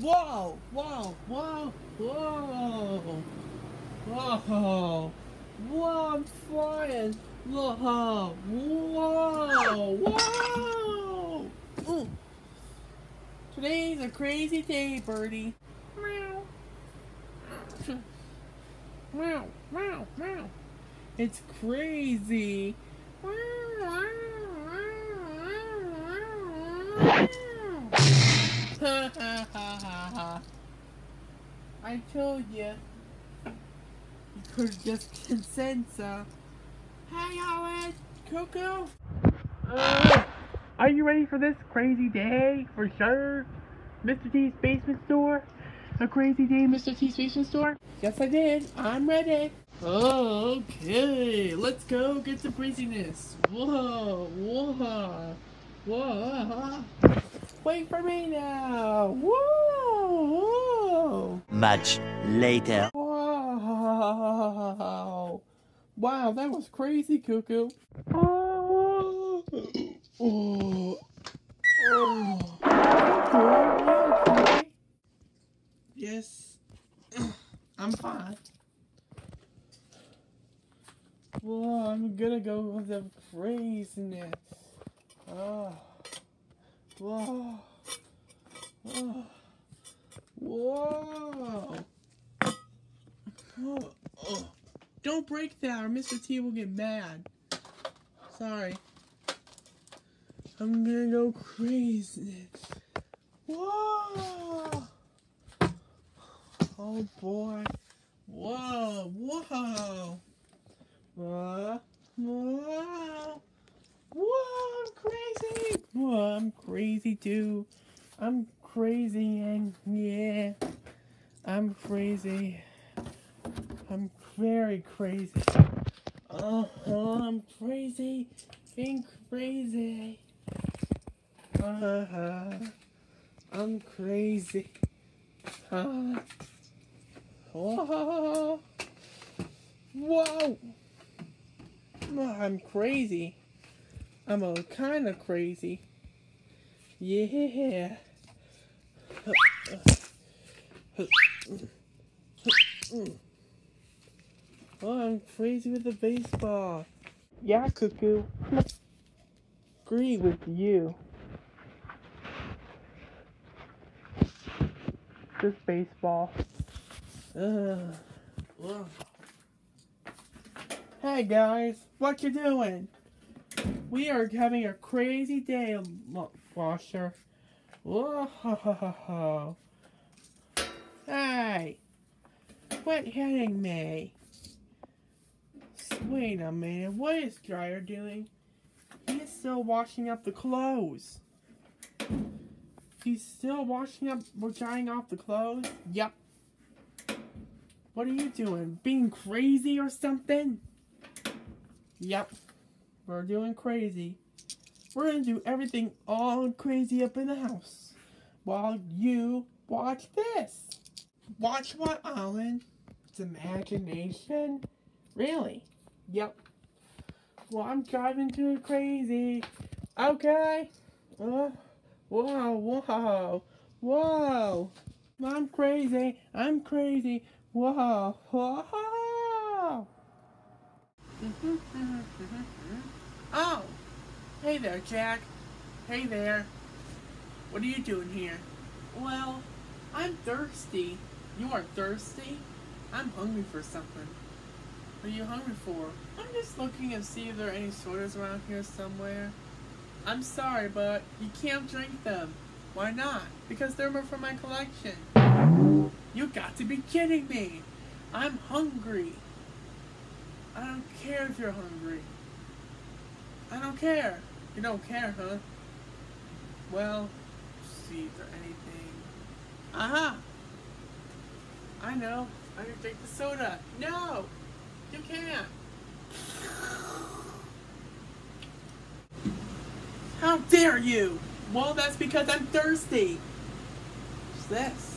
Whoa! Whoa! Whoa! Whoa! Whoa! Whoa! I'm flying! Whoa! Whoa! Whoa! Today's a crazy day, Birdie. Meow. Meow, meow, meow. It's crazy. I told you. You could have just consent, so. Hey, Howard! Coco! Uh, are you ready for this crazy day? For sure? Mr. T's basement store? A crazy day, Mr. T's basement store? Yes, I did. I'm ready. Okay, let's go get some craziness. Whoa, whoa, whoa. Wait for me now. Whoa, whoa. Much later. Wow. Wow, that was crazy, Cuckoo. Oh. Oh. Oh. Cuckoo, are you okay? Yes. I'm fine. Whoa, I'm gonna go with the craziness. Oh. Whoa. Whoa. Whoa. Oh. Don't break that or Mr. T will get mad. Sorry. I'm gonna go crazy. Whoa! Oh boy. Whoa, whoa. Whoa, whoa. Whoa, I'm crazy. Whoa, I'm crazy too. I'm crazy and yeah. I'm crazy. I'm very crazy. Oh, oh I'm crazy. Being crazy. Uh, I'm crazy. Uh, whoa. Whoa. Oh, I'm crazy. I'm a kind of crazy. Yeah. Oh, I'm crazy with the baseball. Yeah, Cuckoo. Agree with you. This baseball. Uh, Ugh. Hey guys, what you doing? We are having a crazy day, Washer. Whoa. Hey, quit hitting me. Wait a minute, what is Dryer doing? He's still washing up the clothes. He's still washing up, we're drying off the clothes? Yep. What are you doing? Being crazy or something? Yep. We're doing crazy. We're gonna do everything all crazy up in the house. While you watch this. Watch what, Alan? It's imagination? Really? Yep. Well, I'm driving too crazy. Okay. Uh, whoa, whoa, whoa. I'm crazy. I'm crazy. Whoa, whoa. oh, hey there, Jack. Hey there. What are you doing here? Well, I'm thirsty. You are thirsty? I'm hungry for something. What are you hungry for? I'm just looking to see if there are any sodas around here somewhere. I'm sorry, but you can't drink them. Why not? Because they're more for my collection. You got to be kidding me! I'm hungry. I don't care if you're hungry. I don't care. You don't care, huh? Well, see if anything. huh. I know. I'm gonna drink the soda. No! You can't. How dare you! Well, that's because I'm thirsty. What's this?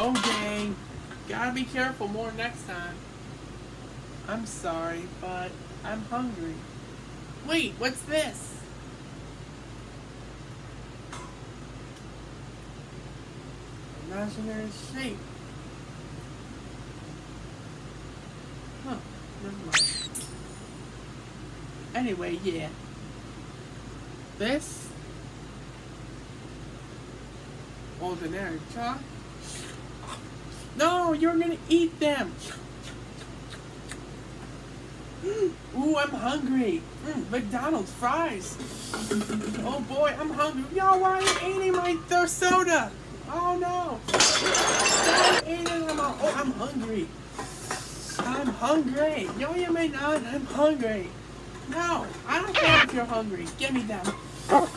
Oh dang. Gotta be careful more next time. I'm sorry, but I'm hungry. Wait, what's this? Imaginary shape. Huh, never mind. Anyway, yeah. This ordinary chalk. No, you're gonna eat them. Ooh, I'm hungry. Mm, McDonald's fries. Oh boy, I'm hungry. Yo, why are you eating my th- soda? Oh no. Stop eating them. all. Oh, I'm hungry. I'm hungry. No, you may not. I'm hungry. No, I don't care if you're hungry. Give me them.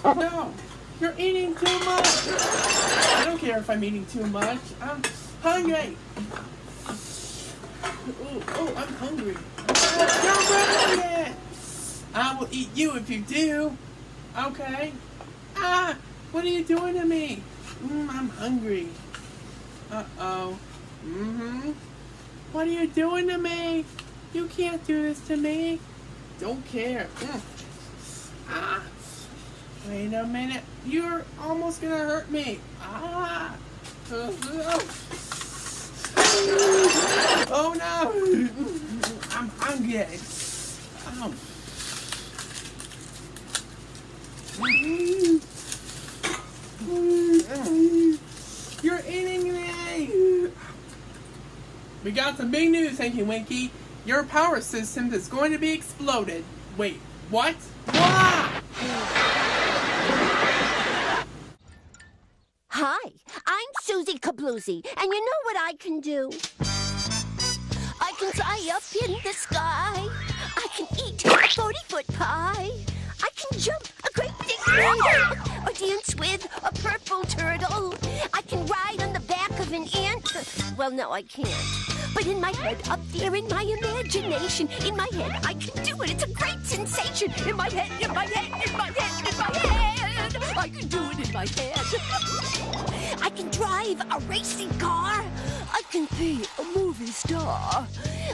No, you're eating too much. I don't care if I'm eating too much. I'm hungry. Oh, oh, I'm hungry. Don't ruin it. I will eat you if you do. Okay. Ah, what are you doing to me? Mm, I'm hungry. Uh-oh. Mm-hmm. What are you doing to me? You can't do this to me. Don't care. Mm. Ah. Wait a minute. You're almost gonna hurt me. Ah. Oh no! I'm hungry. You're eating me! We got some big news, Hanky Winky. Your power system is going to be exploded. Wait, what? Wah! Hi, I'm Susie Kabloozy, and you know what I can do? Sky. I can eat a 40 foot pie. I can jump a great big hurdle or dance with a purple turtle. I can ride on the back of an ant. Well, no, I can't. But in my head, up there in my imagination, in my head, I can do it. It's a great sensation. In my head, in my head, in my head, in my head. I can do it in my head. I can drive a racing car. I can be a movie star.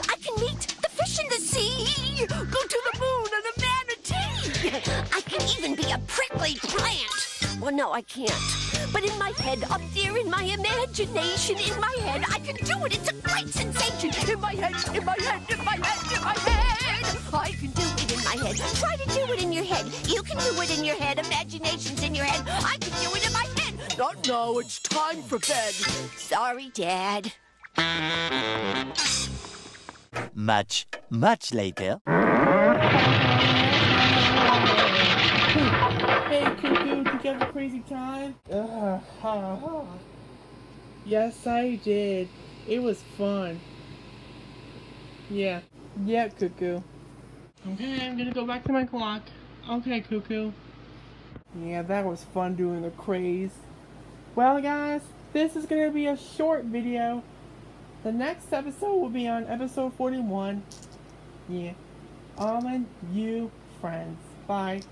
I can meet fish in the sea. Go to the moon and the manatee. I can even be a prickly plant. Well, no, I can't. But in my head, up there in my imagination, in my head, I can do it. It's a great sensation. In my head, in my head, in my head, in my head. I can do it in my head. Try to do it in your head. You can do it in your head. Imagination's in your head. I can do it in my head. Not now. It's time for bed. Sorry, Dad. Much, much later. Hey, Cuckoo, did you have a crazy time? Ugh, ha, ha. Yes, I did. It was fun. Yeah. Yeah, Cuckoo. Okay, I'm gonna go back to my clock. Okay, Cuckoo. Yeah, that was fun doing the craze. Well, guys, this is gonna be a short video. The next episode will be on episode 41. Yeah. Almond, you, friends. Bye.